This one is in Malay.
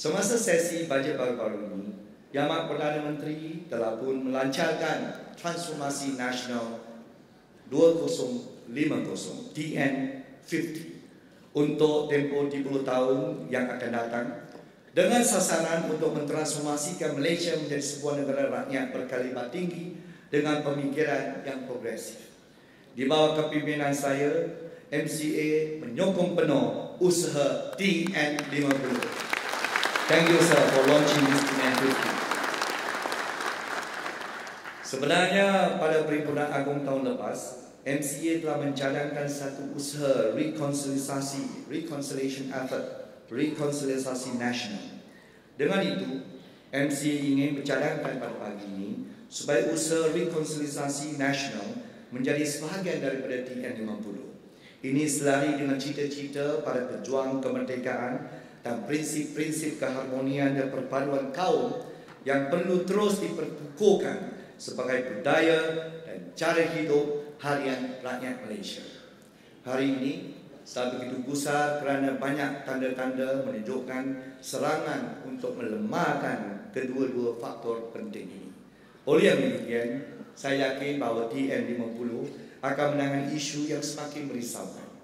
Semasa sesi bajet baru-baru ini, Yang Amat Perdana Menteri telah pun melancarkan transformasi nasional 2050 TN50 untuk tempoh 30 tahun yang akan datang dengan sasaran untuk mentransformasikan Malaysia menjadi sebuah negara rakyat berkaliber tinggi dengan pemikiran yang progresif. Di bawah kepimpinan saya, MCA menyokong penuh usaha TN50. Thank you sir for launching this TN50. Sebenarnya pada perhimpunan agung tahun lepas, MCA telah mencadangkan satu usaha rekonsiliasi, reconciliation effort, rekonsiliasi nasional. Dengan itu, MCA ingin mencadangkan pada pagi ini supaya usaha rekonsiliasi nasional menjadi sebahagian daripada TN50. Ini selari dengan cita-cita pada pejuang kemerdekaan dan prinsip-prinsip keharmonian dan perpaduan kaum yang perlu terus diperkukuhkan sebagai budaya dan cara hidup harian rakyat Malaysia. Hari ini, saya begitu gusar kerana banyak tanda-tanda menunjukkan serangan untuk melemahkan kedua-dua faktor penting ini. Oleh yang demikian, saya yakin bahawa TN50 akan menangani isu yang semakin merisaukan.